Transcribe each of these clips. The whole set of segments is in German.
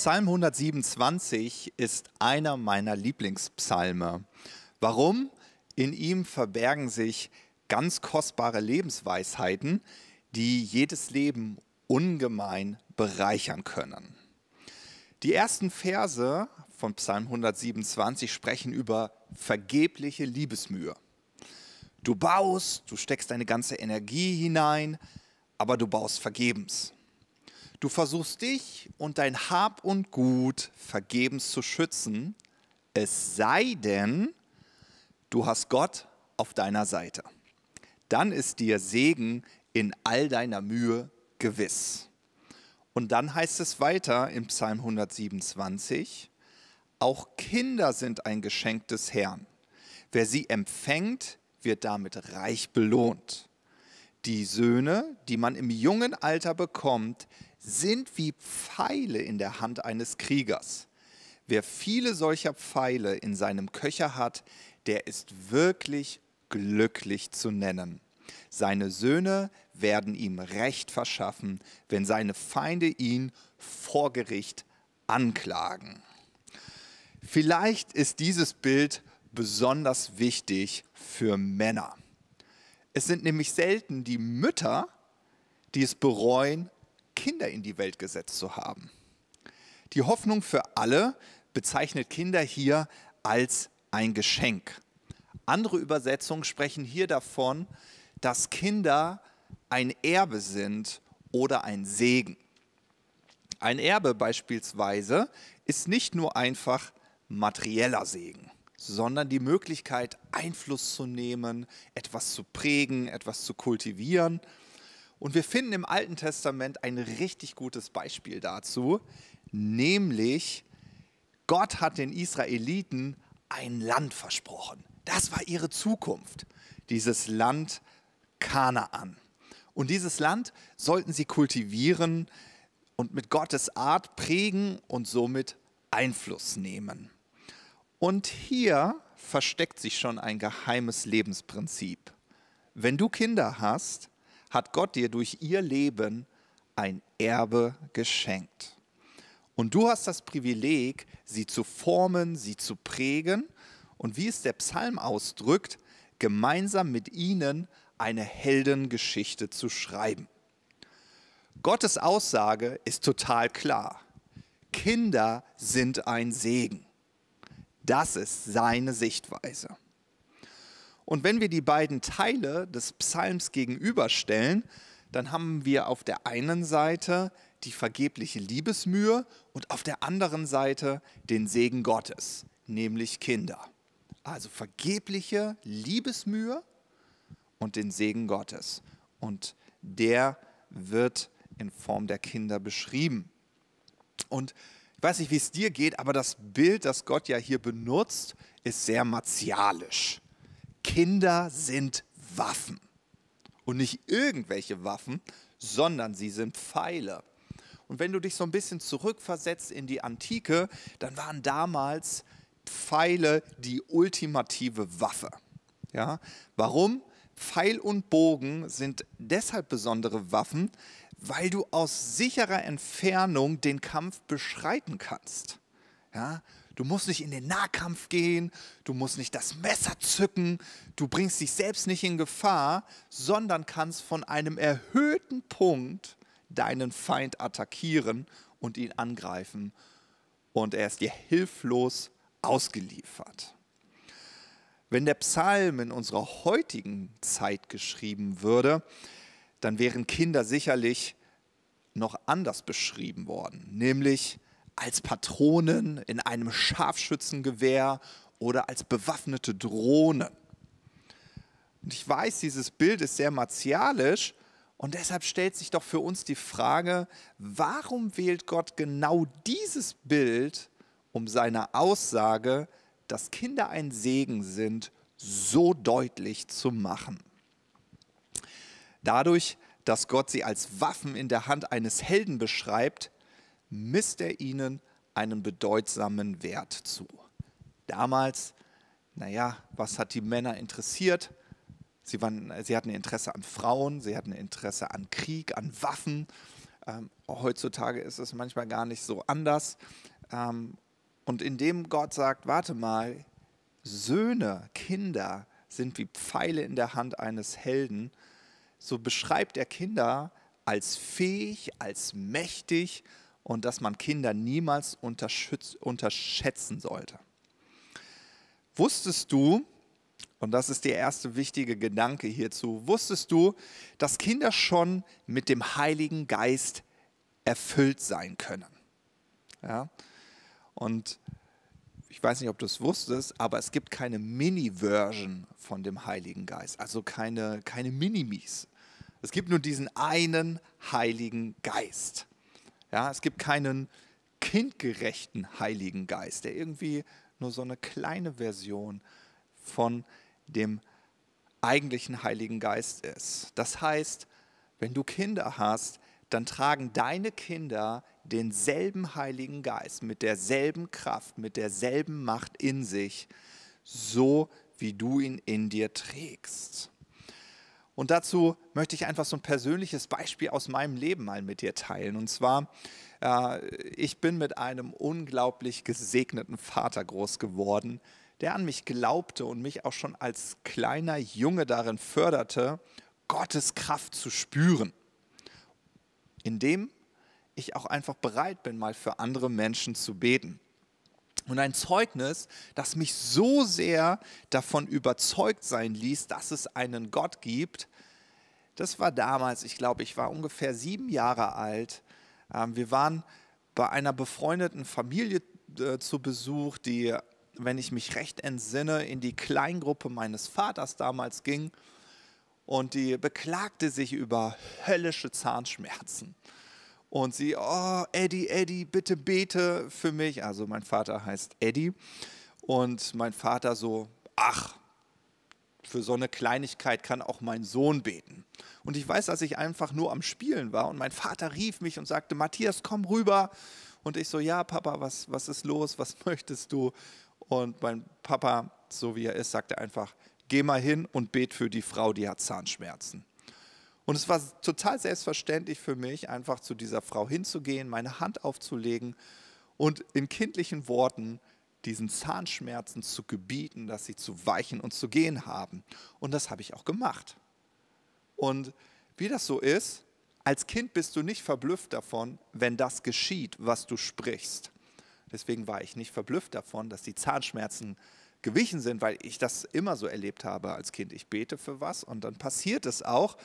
Psalm 127 ist einer meiner Lieblingspsalme. Warum? In ihm verbergen sich ganz kostbare Lebensweisheiten, die jedes Leben ungemein bereichern können. Die ersten Verse von Psalm 127 sprechen über vergebliche Liebesmühe. Du baust, du steckst deine ganze Energie hinein, aber du baust vergebens. Du versuchst dich und dein Hab und Gut vergebens zu schützen, es sei denn, du hast Gott auf deiner Seite. Dann ist dir Segen in all deiner Mühe gewiss. Und dann heißt es weiter im Psalm 127, auch Kinder sind ein Geschenk des Herrn. Wer sie empfängt, wird damit reich belohnt. Die Söhne, die man im jungen Alter bekommt, sind wie Pfeile in der Hand eines Kriegers. Wer viele solcher Pfeile in seinem Köcher hat, der ist wirklich glücklich zu nennen. Seine Söhne werden ihm Recht verschaffen, wenn seine Feinde ihn vor Gericht anklagen. Vielleicht ist dieses Bild besonders wichtig für Männer. Es sind nämlich selten die Mütter, die es bereuen, Kinder in die Welt gesetzt zu haben. Die Hoffnung für alle bezeichnet Kinder hier als ein Geschenk. Andere Übersetzungen sprechen hier davon, dass Kinder ein Erbe sind oder ein Segen. Ein Erbe beispielsweise ist nicht nur einfach materieller Segen, sondern die Möglichkeit, Einfluss zu nehmen, etwas zu prägen, etwas zu kultivieren und wir finden im Alten Testament ein richtig gutes Beispiel dazu, nämlich Gott hat den Israeliten ein Land versprochen. Das war ihre Zukunft, dieses Land Kanaan. Und dieses Land sollten sie kultivieren und mit Gottes Art prägen und somit Einfluss nehmen. Und hier versteckt sich schon ein geheimes Lebensprinzip. Wenn du Kinder hast, hat Gott dir durch ihr Leben ein Erbe geschenkt. Und du hast das Privileg, sie zu formen, sie zu prägen und wie es der Psalm ausdrückt, gemeinsam mit ihnen eine Heldengeschichte zu schreiben. Gottes Aussage ist total klar. Kinder sind ein Segen. Das ist seine Sichtweise. Und wenn wir die beiden Teile des Psalms gegenüberstellen, dann haben wir auf der einen Seite die vergebliche Liebesmühe und auf der anderen Seite den Segen Gottes, nämlich Kinder. Also vergebliche Liebesmühe und den Segen Gottes. Und der wird in Form der Kinder beschrieben. Und ich weiß nicht, wie es dir geht, aber das Bild, das Gott ja hier benutzt, ist sehr martialisch. Kinder sind Waffen. Und nicht irgendwelche Waffen, sondern sie sind Pfeile. Und wenn du dich so ein bisschen zurückversetzt in die Antike, dann waren damals Pfeile die ultimative Waffe. Ja? Warum? Pfeil und Bogen sind deshalb besondere Waffen, weil du aus sicherer Entfernung den Kampf beschreiten kannst. Ja? Du musst nicht in den Nahkampf gehen, du musst nicht das Messer zücken, du bringst dich selbst nicht in Gefahr, sondern kannst von einem erhöhten Punkt deinen Feind attackieren und ihn angreifen und er ist dir hilflos ausgeliefert. Wenn der Psalm in unserer heutigen Zeit geschrieben würde, dann wären Kinder sicherlich noch anders beschrieben worden, nämlich als Patronen in einem Scharfschützengewehr oder als bewaffnete Drohne. Und ich weiß, dieses Bild ist sehr martialisch und deshalb stellt sich doch für uns die Frage, warum wählt Gott genau dieses Bild, um seine Aussage, dass Kinder ein Segen sind, so deutlich zu machen? Dadurch, dass Gott sie als Waffen in der Hand eines Helden beschreibt, misst er ihnen einen bedeutsamen Wert zu. Damals, naja, was hat die Männer interessiert? Sie, waren, sie hatten Interesse an Frauen, sie hatten Interesse an Krieg, an Waffen. Ähm, heutzutage ist es manchmal gar nicht so anders. Ähm, und indem Gott sagt, warte mal, Söhne, Kinder sind wie Pfeile in der Hand eines Helden, so beschreibt er Kinder als fähig, als mächtig und dass man Kinder niemals unterschätzen sollte. Wusstest du, und das ist der erste wichtige Gedanke hierzu, wusstest du, dass Kinder schon mit dem Heiligen Geist erfüllt sein können? Ja? Und ich weiß nicht, ob du es wusstest, aber es gibt keine Mini-Version von dem Heiligen Geist, also keine, keine Minimis. Es gibt nur diesen einen Heiligen Geist. Ja, es gibt keinen kindgerechten Heiligen Geist, der irgendwie nur so eine kleine Version von dem eigentlichen Heiligen Geist ist. Das heißt, wenn du Kinder hast, dann tragen deine Kinder denselben Heiligen Geist mit derselben Kraft, mit derselben Macht in sich, so wie du ihn in dir trägst. Und dazu möchte ich einfach so ein persönliches Beispiel aus meinem Leben mal mit dir teilen. Und zwar, äh, ich bin mit einem unglaublich gesegneten Vater groß geworden, der an mich glaubte und mich auch schon als kleiner Junge darin förderte, Gottes Kraft zu spüren. Indem ich auch einfach bereit bin, mal für andere Menschen zu beten. Und ein Zeugnis, das mich so sehr davon überzeugt sein ließ, dass es einen Gott gibt, das war damals, ich glaube, ich war ungefähr sieben Jahre alt. Ähm, wir waren bei einer befreundeten Familie äh, zu Besuch, die, wenn ich mich recht entsinne, in die Kleingruppe meines Vaters damals ging. Und die beklagte sich über höllische Zahnschmerzen. Und sie, oh, Eddie, Eddie, bitte bete für mich. Also mein Vater heißt Eddie. Und mein Vater so, ach, für so eine Kleinigkeit kann auch mein Sohn beten. Und ich weiß, dass ich einfach nur am Spielen war und mein Vater rief mich und sagte, Matthias, komm rüber. Und ich so, ja, Papa, was, was ist los? Was möchtest du? Und mein Papa, so wie er ist, sagte einfach, geh mal hin und bet für die Frau, die hat Zahnschmerzen. Und es war total selbstverständlich für mich, einfach zu dieser Frau hinzugehen, meine Hand aufzulegen und in kindlichen Worten diesen Zahnschmerzen zu gebieten, dass sie zu weichen und zu gehen haben. Und das habe ich auch gemacht. Und wie das so ist, als Kind bist du nicht verblüfft davon, wenn das geschieht, was du sprichst. Deswegen war ich nicht verblüfft davon, dass die Zahnschmerzen gewichen sind, weil ich das immer so erlebt habe als Kind. Ich bete für was und dann passiert es auch.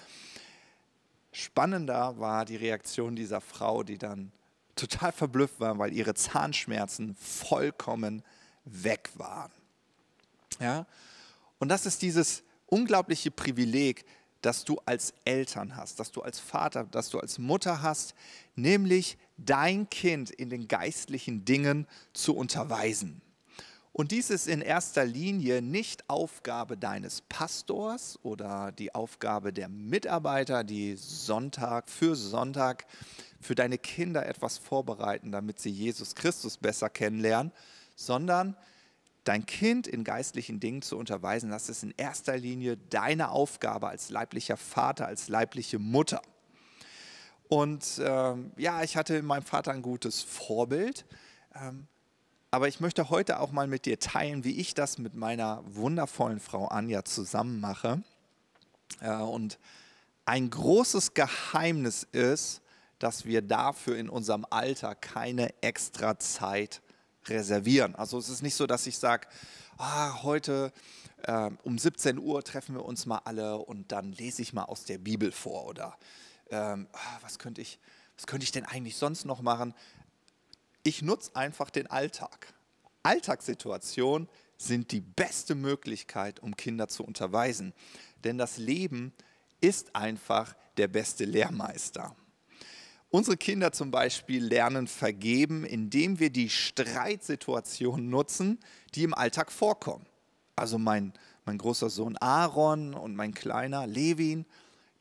Spannender war die Reaktion dieser Frau, die dann total verblüfft war, weil ihre Zahnschmerzen vollkommen weg waren. Ja? Und das ist dieses unglaubliche Privileg, das du als Eltern hast, dass du als Vater, dass du als Mutter hast, nämlich dein Kind in den geistlichen Dingen zu unterweisen. Und dies ist in erster Linie nicht Aufgabe deines Pastors oder die Aufgabe der Mitarbeiter, die Sonntag für Sonntag für deine Kinder etwas vorbereiten, damit sie Jesus Christus besser kennenlernen, sondern dein Kind in geistlichen Dingen zu unterweisen, das ist in erster Linie deine Aufgabe als leiblicher Vater, als leibliche Mutter. Und ähm, ja, ich hatte in meinem Vater ein gutes Vorbild. Ähm, aber ich möchte heute auch mal mit dir teilen, wie ich das mit meiner wundervollen Frau Anja zusammen mache. Und ein großes Geheimnis ist, dass wir dafür in unserem Alter keine extra Zeit reservieren. Also es ist nicht so, dass ich sage, ah, heute äh, um 17 Uhr treffen wir uns mal alle und dann lese ich mal aus der Bibel vor oder ähm, ah, was, könnte ich, was könnte ich denn eigentlich sonst noch machen? ich nutze einfach den Alltag. Alltagssituationen sind die beste Möglichkeit, um Kinder zu unterweisen. Denn das Leben ist einfach der beste Lehrmeister. Unsere Kinder zum Beispiel lernen vergeben, indem wir die Streitsituationen nutzen, die im Alltag vorkommen. Also mein, mein großer Sohn Aaron und mein kleiner Levin,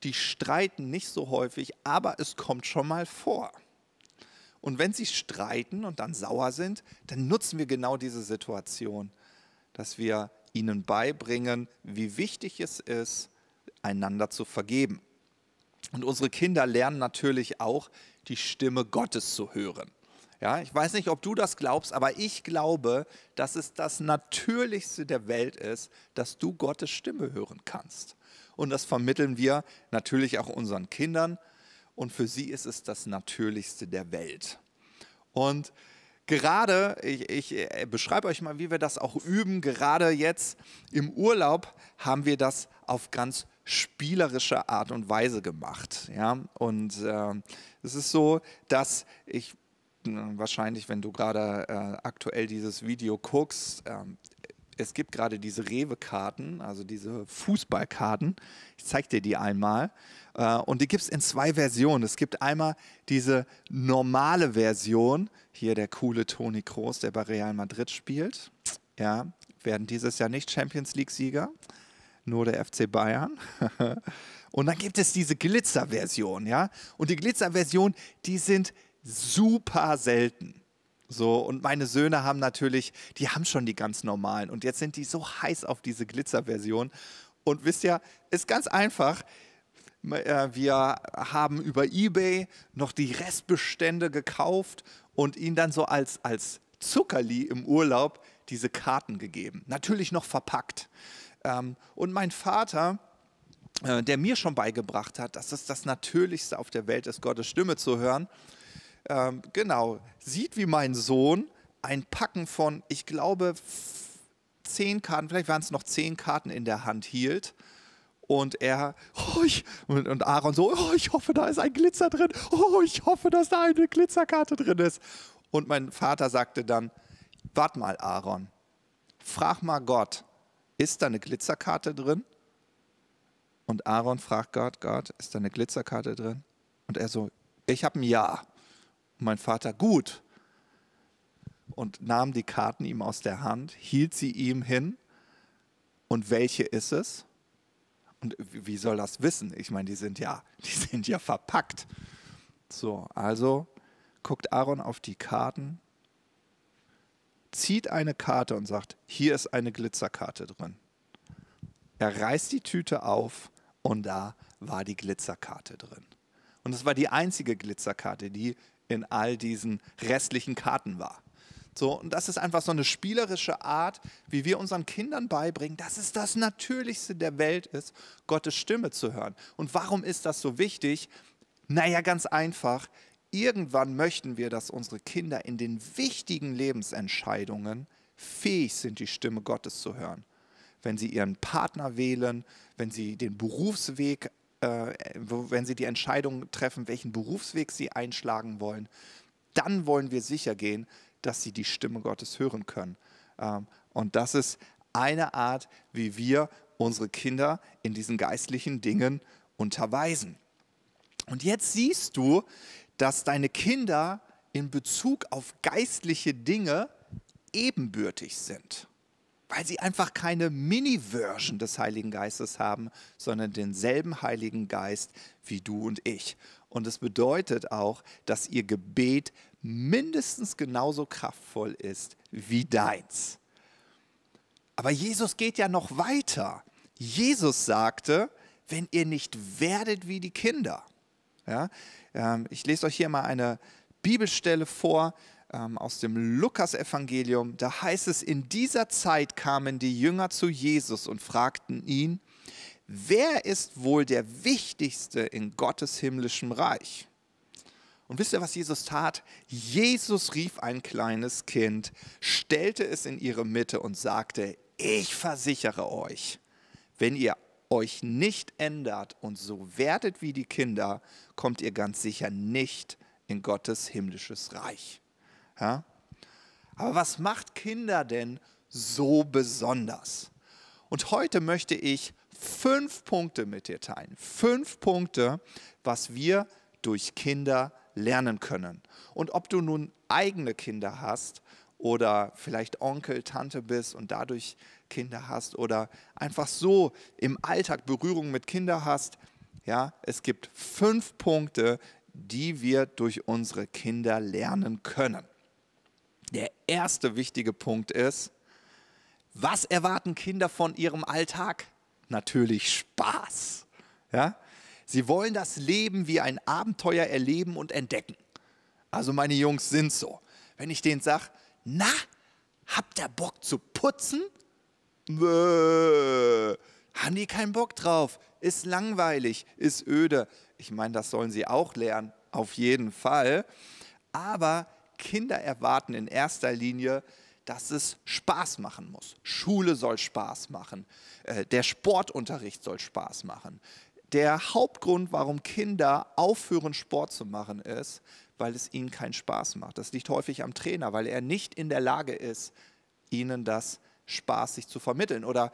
die streiten nicht so häufig, aber es kommt schon mal vor. Und wenn sie streiten und dann sauer sind, dann nutzen wir genau diese Situation, dass wir ihnen beibringen, wie wichtig es ist, einander zu vergeben. Und unsere Kinder lernen natürlich auch, die Stimme Gottes zu hören. Ja, ich weiß nicht, ob du das glaubst, aber ich glaube, dass es das Natürlichste der Welt ist, dass du Gottes Stimme hören kannst. Und das vermitteln wir natürlich auch unseren Kindern. Und für sie ist es das Natürlichste der Welt. Und gerade, ich, ich äh, beschreibe euch mal, wie wir das auch üben, gerade jetzt im Urlaub haben wir das auf ganz spielerische Art und Weise gemacht. Ja? Und äh, es ist so, dass ich wahrscheinlich, wenn du gerade äh, aktuell dieses Video guckst, ähm, es gibt gerade diese Rewe-Karten, also diese Fußballkarten. Ich zeige dir die einmal. Äh, und die gibt es in zwei Versionen. Es gibt einmal diese normale Version. Hier der coole Toni Kroos, der bei Real Madrid spielt. Ja, werden dieses Jahr nicht Champions League-Sieger, nur der FC Bayern. und dann gibt es diese Glitzer-Version. Ja? Und die Glitzer-Version, die sind super selten. So, und meine Söhne haben natürlich, die haben schon die ganz normalen. Und jetzt sind die so heiß auf diese Glitzerversion. Und wisst ihr, ist ganz einfach. Äh, wir haben über Ebay noch die Restbestände gekauft und ihnen dann so als, als Zuckerli im Urlaub diese Karten gegeben. Natürlich noch verpackt. Ähm, und mein Vater, äh, der mir schon beigebracht hat, dass es das Natürlichste auf der Welt ist, Gottes Stimme zu hören, ähm, genau, sieht, wie mein Sohn ein Packen von, ich glaube, zehn Karten, vielleicht waren es noch zehn Karten in der Hand hielt. Und er, oh, ich, und, Aaron so, oh, ich hoffe, da ist ein Glitzer drin. Oh, ich hoffe, dass da eine Glitzerkarte drin ist. Und mein Vater sagte dann, warte mal, Aaron, frag mal Gott, ist da eine Glitzerkarte drin? Und Aaron fragt Gott, Gott, ist da eine Glitzerkarte drin? Und er so, ich habe ein Ja. Und mein Vater, gut. Und nahm die Karten ihm aus der Hand, hielt sie ihm hin. Und welche ist es? Und wie soll das wissen? Ich meine, die sind ja, die sind ja verpackt. So, also guckt Aaron auf die Karten, zieht eine Karte und sagt, hier ist eine Glitzerkarte drin. Er reißt die Tüte auf und da war die Glitzerkarte drin. Und es war die einzige Glitzerkarte, die in all diesen restlichen Karten war. So, und das ist einfach so eine spielerische Art, wie wir unseren Kindern beibringen, dass es das Natürlichste der Welt ist, Gottes Stimme zu hören. Und warum ist das so wichtig? Naja, ganz einfach. Irgendwann möchten wir, dass unsere Kinder in den wichtigen Lebensentscheidungen fähig sind, die Stimme Gottes zu hören. Wenn sie ihren Partner wählen, wenn sie den Berufsweg äh, wenn sie die Entscheidung treffen, welchen Berufsweg sie einschlagen wollen, dann wollen wir sicher gehen, dass sie die Stimme Gottes hören können. Ähm, und das ist eine Art, wie wir unsere Kinder in diesen geistlichen Dingen unterweisen. Und jetzt siehst du, dass deine Kinder in Bezug auf geistliche Dinge ebenbürtig sind weil sie einfach keine Mini-Version des Heiligen Geistes haben, sondern denselben Heiligen Geist wie du und ich. Und es bedeutet auch, dass ihr Gebet mindestens genauso kraftvoll ist wie deins. Aber Jesus geht ja noch weiter. Jesus sagte, wenn ihr nicht werdet wie die Kinder. Ja, ähm, ich lese euch hier mal eine Bibelstelle vor, ähm, aus dem Lukasevangelium. Da heißt es, in dieser Zeit kamen die Jünger zu Jesus und fragten ihn, wer ist wohl der Wichtigste in Gottes himmlischem Reich? Und wisst ihr, was Jesus tat? Jesus rief ein kleines Kind, stellte es in ihre Mitte und sagte, ich versichere euch, wenn ihr euch nicht ändert und so werdet wie die Kinder, kommt ihr ganz sicher nicht in Gottes himmlisches Reich. Ja? Aber was macht Kinder denn so besonders? Und heute möchte ich fünf Punkte mit dir teilen. Fünf Punkte, was wir durch Kinder lernen können. Und ob du nun eigene Kinder hast oder vielleicht Onkel, Tante bist und dadurch Kinder hast oder einfach so im Alltag Berührung mit Kindern hast, ja, es gibt fünf Punkte, die wir durch unsere Kinder lernen können. Der erste wichtige Punkt ist, was erwarten Kinder von ihrem Alltag? Natürlich Spaß. Ja? Sie wollen das Leben wie ein Abenteuer erleben und entdecken. Also meine Jungs sind so. Wenn ich denen sage, na, habt ihr Bock zu putzen? Haben die keinen Bock drauf? Ist langweilig, ist öde. Ich meine, das sollen sie auch lernen, auf jeden Fall. Aber Kinder erwarten in erster Linie, dass es Spaß machen muss. Schule soll Spaß machen. Äh, der Sportunterricht soll Spaß machen. Der Hauptgrund, warum Kinder aufhören, Sport zu machen, ist, weil es ihnen keinen Spaß macht. Das liegt häufig am Trainer, weil er nicht in der Lage ist, ihnen das spaßig zu vermitteln. Oder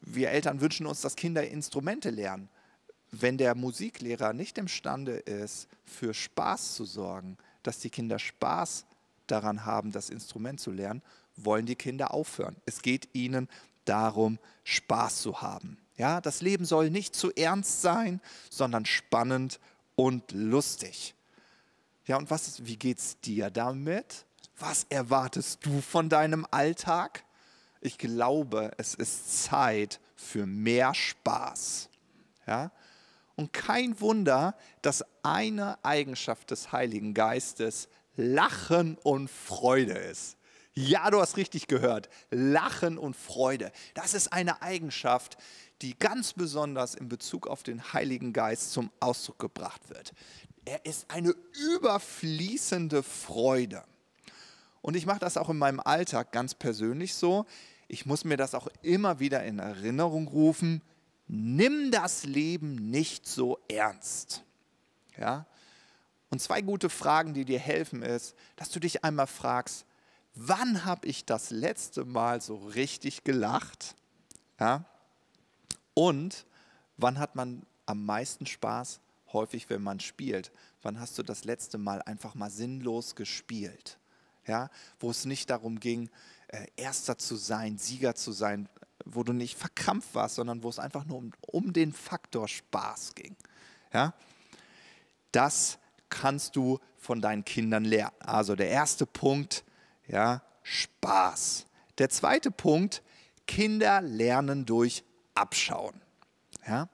wir Eltern wünschen uns, dass Kinder Instrumente lernen. Wenn der Musiklehrer nicht imstande ist, für Spaß zu sorgen, dass die Kinder Spaß daran haben, das Instrument zu lernen, wollen die Kinder aufhören. Es geht ihnen darum, Spaß zu haben. Ja, das Leben soll nicht zu ernst sein, sondern spannend und lustig. Ja, und was, wie geht's dir damit? Was erwartest du von deinem Alltag? Ich glaube, es ist Zeit für mehr Spaß. Ja? Und kein Wunder, dass eine Eigenschaft des Heiligen Geistes Lachen und Freude ist. Ja, du hast richtig gehört. Lachen und Freude. Das ist eine Eigenschaft, die ganz besonders in Bezug auf den Heiligen Geist zum Ausdruck gebracht wird. Er ist eine überfließende Freude. Und ich mache das auch in meinem Alltag ganz persönlich so. Ich muss mir das auch immer wieder in Erinnerung rufen. Nimm das Leben nicht so ernst. Ja? Und zwei gute Fragen, die dir helfen, ist, dass du dich einmal fragst, wann habe ich das letzte Mal so richtig gelacht? Ja? Und wann hat man am meisten Spaß? Häufig, wenn man spielt. Wann hast du das letzte Mal einfach mal sinnlos gespielt? Ja? Wo es nicht darum ging, äh, Erster zu sein, Sieger zu sein, wo du nicht verkrampft warst, sondern wo es einfach nur um, um den Faktor Spaß ging. Ja? Das kannst du von deinen Kindern lernen. Also der erste Punkt, ja, Spaß. Der zweite Punkt, Kinder lernen durch Abschauen. Ja?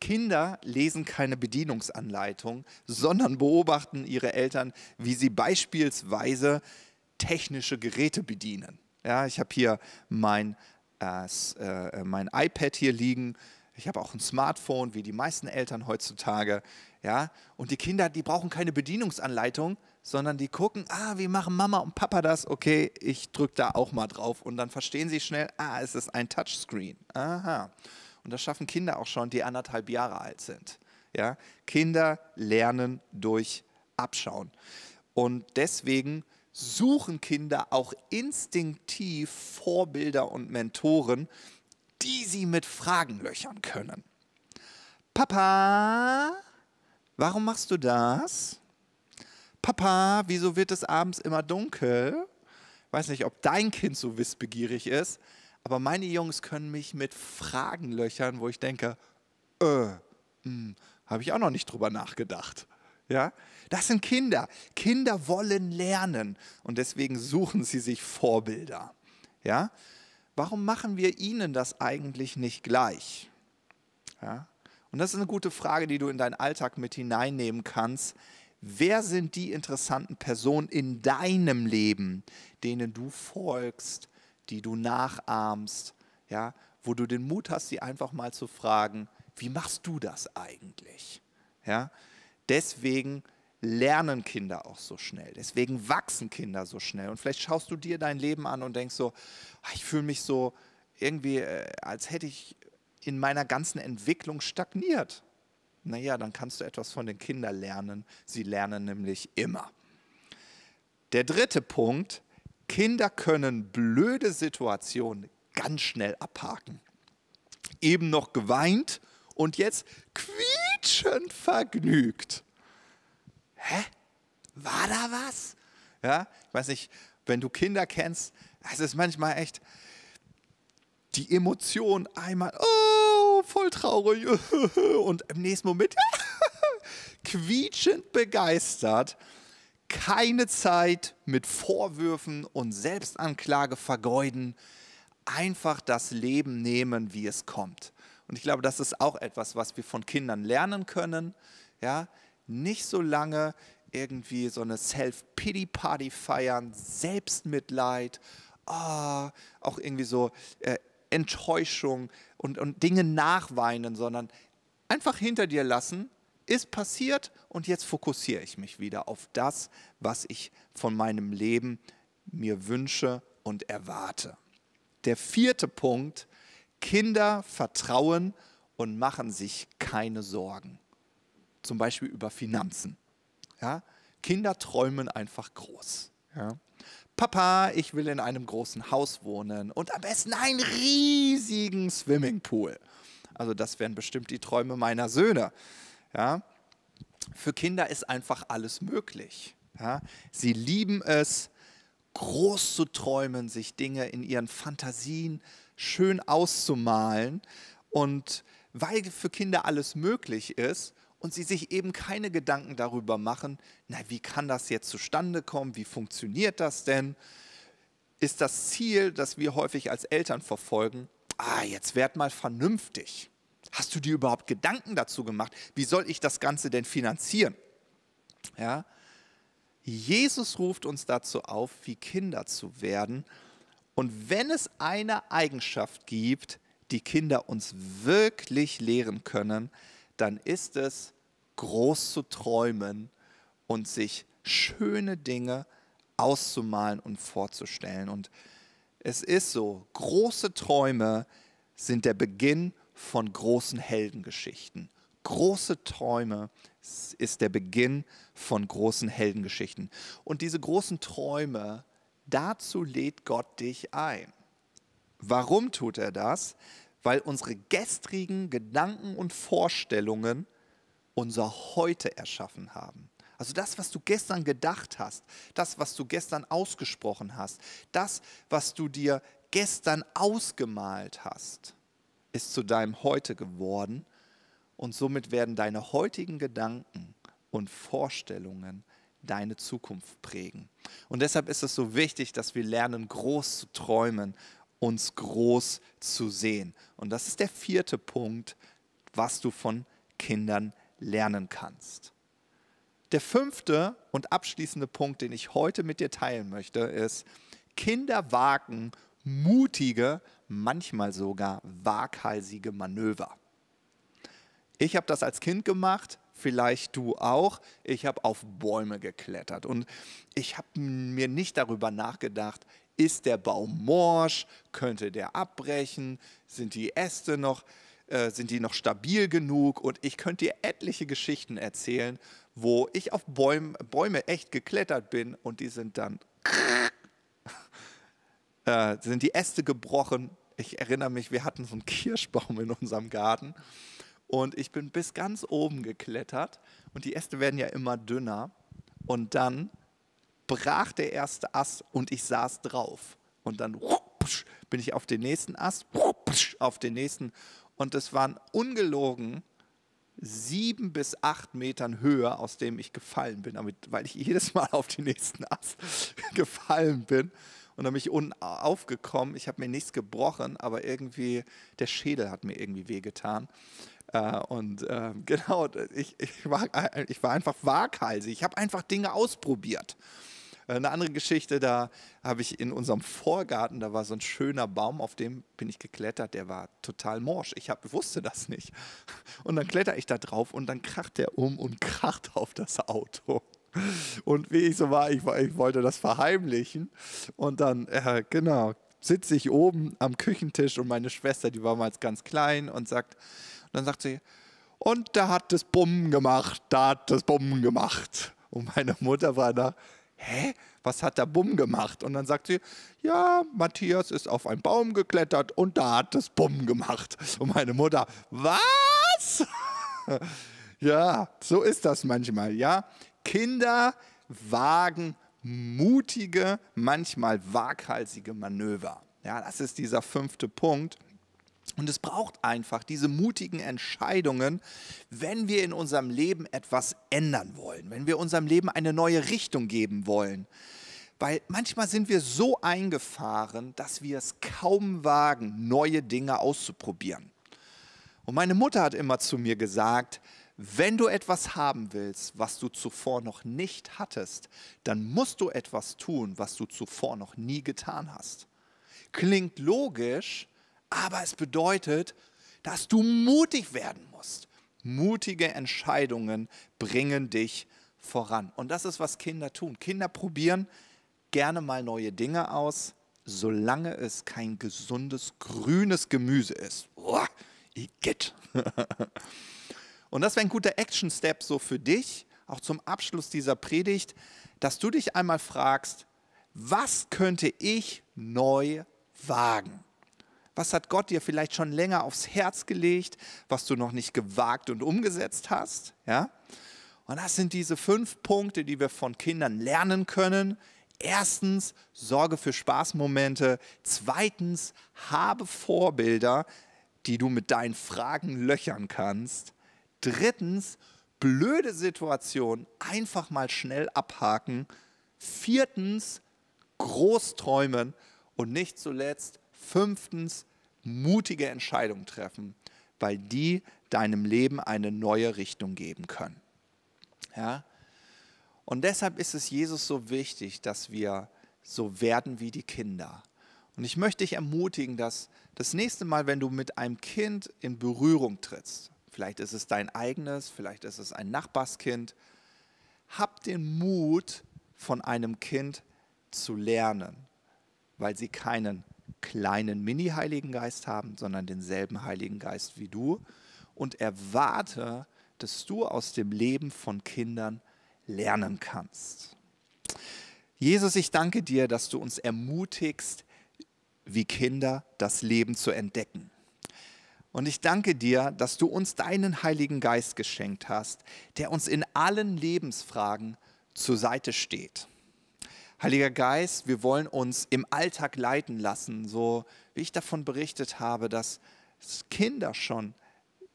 Kinder lesen keine Bedienungsanleitung, sondern beobachten ihre Eltern, wie sie beispielsweise technische Geräte bedienen. Ja, ich habe hier mein, äh, äh, mein iPad hier liegen. Ich habe auch ein Smartphone, wie die meisten Eltern heutzutage. Ja, und die Kinder, die brauchen keine Bedienungsanleitung, sondern die gucken, ah, wie machen Mama und Papa das? Okay, ich drücke da auch mal drauf und dann verstehen sie schnell, ah, es ist ein Touchscreen. Aha. Und das schaffen Kinder auch schon, die anderthalb Jahre alt sind. Ja, Kinder lernen durch Abschauen. Und deswegen suchen Kinder auch instinktiv Vorbilder und Mentoren, die sie mit Fragen löchern können. Papa, warum machst du das? Papa, wieso wird es abends immer dunkel? Ich weiß nicht, ob dein Kind so wissbegierig ist, aber meine Jungs können mich mit Fragen löchern, wo ich denke, äh, hm, habe ich auch noch nicht drüber nachgedacht. Ja? Das sind Kinder. Kinder wollen lernen und deswegen suchen sie sich Vorbilder. Ja? Warum machen wir ihnen das eigentlich nicht gleich? Ja? Und das ist eine gute Frage, die du in deinen Alltag mit hineinnehmen kannst. Wer sind die interessanten Personen in deinem Leben, denen du folgst, die du nachahmst, ja, wo du den Mut hast, sie einfach mal zu fragen, wie machst du das eigentlich? Ja? Deswegen lernen Kinder auch so schnell. Deswegen wachsen Kinder so schnell. Und vielleicht schaust du dir dein Leben an und denkst so, ah, ich fühle mich so irgendwie, äh, als hätte ich in meiner ganzen Entwicklung stagniert. Naja, dann kannst du etwas von den Kindern lernen. Sie lernen nämlich immer. Der dritte Punkt, Kinder können blöde Situationen ganz schnell abhaken. Eben noch geweint und jetzt quietschend vergnügt. Hä? War da was? Ja, ich weiß nicht, wenn du Kinder kennst, es ist manchmal echt die Emotion einmal, oh, voll traurig und im nächsten Moment quietschend begeistert. Keine Zeit mit Vorwürfen und Selbstanklage vergeuden. Einfach das Leben nehmen, wie es kommt. Und ich glaube, das ist auch etwas, was wir von Kindern lernen können. Ja, nicht so lange irgendwie so eine Self-Pity-Party feiern, Selbstmitleid, oh, auch irgendwie so äh, Enttäuschung und, und Dinge nachweinen, sondern einfach hinter dir lassen, ist passiert und jetzt fokussiere ich mich wieder auf das, was ich von meinem Leben mir wünsche und erwarte. Der vierte Punkt, Kinder vertrauen und machen sich keine Sorgen. Zum Beispiel über Finanzen. Ja? Kinder träumen einfach groß. Ja? Papa, ich will in einem großen Haus wohnen und am besten einen riesigen Swimmingpool. Also das wären bestimmt die Träume meiner Söhne. Ja? Für Kinder ist einfach alles möglich. Ja? Sie lieben es, groß zu träumen, sich Dinge in ihren Fantasien schön auszumalen. Und weil für Kinder alles möglich ist und sie sich eben keine Gedanken darüber machen, na, wie kann das jetzt zustande kommen, wie funktioniert das denn, ist das Ziel, das wir häufig als Eltern verfolgen, ah, jetzt werd mal vernünftig. Hast du dir überhaupt Gedanken dazu gemacht? Wie soll ich das Ganze denn finanzieren? Ja? Jesus ruft uns dazu auf, wie Kinder zu werden. Und wenn es eine Eigenschaft gibt, die Kinder uns wirklich lehren können, dann ist es, groß zu träumen und sich schöne Dinge auszumalen und vorzustellen. Und es ist so, große Träume sind der Beginn von großen Heldengeschichten. Große Träume ist der Beginn von großen Heldengeschichten. Und diese großen Träume, dazu lädt Gott dich ein. Warum tut er das? Weil unsere gestrigen Gedanken und Vorstellungen unser Heute erschaffen haben. Also das, was du gestern gedacht hast, das, was du gestern ausgesprochen hast, das, was du dir gestern ausgemalt hast, ist zu deinem Heute geworden und somit werden deine heutigen Gedanken und Vorstellungen deine Zukunft prägen. Und deshalb ist es so wichtig, dass wir lernen, groß zu träumen, uns groß zu sehen. Und das ist der vierte Punkt, was du von Kindern lernen kannst. Der fünfte und abschließende Punkt, den ich heute mit dir teilen möchte, ist, Kinder wagen mutige, manchmal sogar waghalsige Manöver. Ich habe das als Kind gemacht, vielleicht du auch. Ich habe auf Bäume geklettert und ich habe mir nicht darüber nachgedacht, ist der Baum morsch, könnte der abbrechen, sind die Äste noch, äh, sind die noch stabil genug und ich könnte dir etliche Geschichten erzählen, wo ich auf Bäume, Bäume echt geklettert bin und die sind dann äh, sind die Äste gebrochen. Ich erinnere mich, wir hatten so einen Kirschbaum in unserem Garten und ich bin bis ganz oben geklettert und die Äste werden ja immer dünner und dann brach der erste Ast und ich saß drauf und dann bin ich auf den nächsten Ast, auf den nächsten und es waren ungelogen sieben bis acht Metern Höhe, aus dem ich gefallen bin, weil ich jedes Mal auf den nächsten Ast gefallen bin. Und dann bin ich unten aufgekommen. Ich habe mir nichts gebrochen, aber irgendwie der Schädel hat mir irgendwie wehgetan. Äh, und äh, genau, ich, ich, war, ich war einfach waghalsig. Ich habe einfach Dinge ausprobiert. Äh, eine andere Geschichte, da habe ich in unserem Vorgarten, da war so ein schöner Baum, auf dem bin ich geklettert, der war total morsch. Ich hab, wusste das nicht. Und dann kletter ich da drauf und dann kracht der um und kracht auf das Auto. Und wie ich so war, ich, ich wollte das verheimlichen. Und dann, äh, genau, sitze ich oben am Küchentisch und meine Schwester, die war mal ganz klein und sagt, und dann sagt sie, und da hat es Bumm gemacht, da hat es Bumm gemacht. Und meine Mutter war da, hä, was hat der Bumm gemacht? Und dann sagt sie, ja, Matthias ist auf einen Baum geklettert und da hat es Bumm gemacht. Und meine Mutter, was? ja, so ist das manchmal, ja. Kinder wagen mutige, manchmal waghalsige Manöver. Ja, das ist dieser fünfte Punkt. Und es braucht einfach diese mutigen Entscheidungen, wenn wir in unserem Leben etwas ändern wollen, wenn wir unserem Leben eine neue Richtung geben wollen. Weil manchmal sind wir so eingefahren, dass wir es kaum wagen, neue Dinge auszuprobieren. Und meine Mutter hat immer zu mir gesagt, wenn du etwas haben willst, was du zuvor noch nicht hattest, dann musst du etwas tun, was du zuvor noch nie getan hast. Klingt logisch, aber es bedeutet, dass du mutig werden musst. Mutige Entscheidungen bringen dich voran. Und das ist, was Kinder tun. Kinder probieren gerne mal neue Dinge aus, solange es kein gesundes grünes Gemüse ist. Oh, Igitt. Und das wäre ein guter Action-Step so für dich, auch zum Abschluss dieser Predigt, dass du dich einmal fragst, was könnte ich neu wagen? Was hat Gott dir vielleicht schon länger aufs Herz gelegt, was du noch nicht gewagt und umgesetzt hast? Ja? Und das sind diese fünf Punkte, die wir von Kindern lernen können. Erstens, sorge für Spaßmomente. Zweitens, habe Vorbilder, die du mit deinen Fragen löchern kannst. Drittens, blöde Situation einfach mal schnell abhaken. Viertens, groß träumen. Und nicht zuletzt, fünftens, mutige Entscheidungen treffen, weil die deinem Leben eine neue Richtung geben können. Ja? Und deshalb ist es Jesus so wichtig, dass wir so werden wie die Kinder. Und ich möchte dich ermutigen, dass das nächste Mal, wenn du mit einem Kind in Berührung trittst, vielleicht ist es dein eigenes, vielleicht ist es ein Nachbarskind, hab den Mut, von einem Kind zu lernen, weil sie keinen kleinen Mini-Heiligen Geist haben, sondern denselben Heiligen Geist wie du und erwarte, dass du aus dem Leben von Kindern lernen kannst. Jesus, ich danke dir, dass du uns ermutigst, wie Kinder das Leben zu entdecken. Und ich danke dir, dass du uns deinen Heiligen Geist geschenkt hast, der uns in allen Lebensfragen zur Seite steht. Heiliger Geist, wir wollen uns im Alltag leiten lassen, so wie ich davon berichtet habe, dass Kinder schon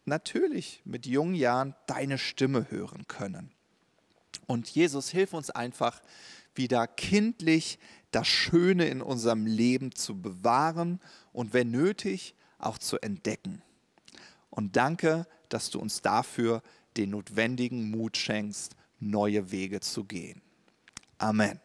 natürlich mit jungen Jahren deine Stimme hören können. Und Jesus, hilf uns einfach wieder kindlich das Schöne in unserem Leben zu bewahren und wenn nötig auch zu entdecken. Und danke, dass du uns dafür den notwendigen Mut schenkst, neue Wege zu gehen. Amen.